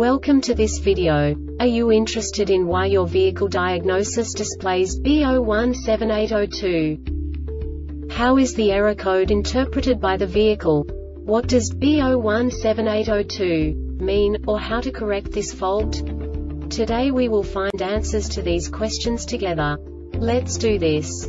Welcome to this video. Are you interested in why your vehicle diagnosis displays B017802? How is the error code interpreted by the vehicle? What does B017802 mean, or how to correct this fault? Today we will find answers to these questions together. Let's do this.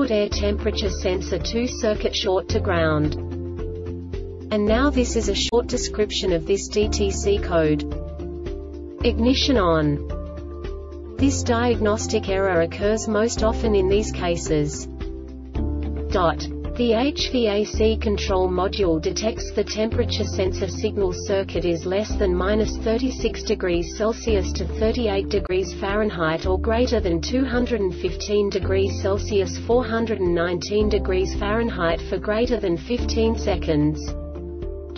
Output air temperature sensor 2 circuit short to ground. And now this is a short description of this DTC code. Ignition on. This diagnostic error occurs most often in these cases. Dot. The HVAC control module detects the temperature sensor signal circuit is less than minus 36 degrees Celsius to 38 degrees Fahrenheit or greater than 215 degrees Celsius 419 degrees Fahrenheit for greater than 15 seconds.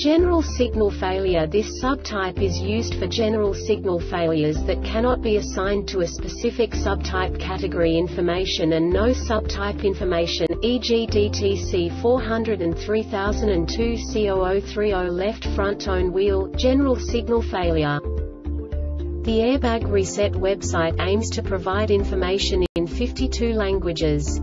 General signal failure This subtype is used for general signal failures that cannot be assigned to a specific subtype category information and no subtype information, e.g. DTC 403002 C0030 left front tone wheel, general signal failure. The Airbag Reset website aims to provide information in 52 languages.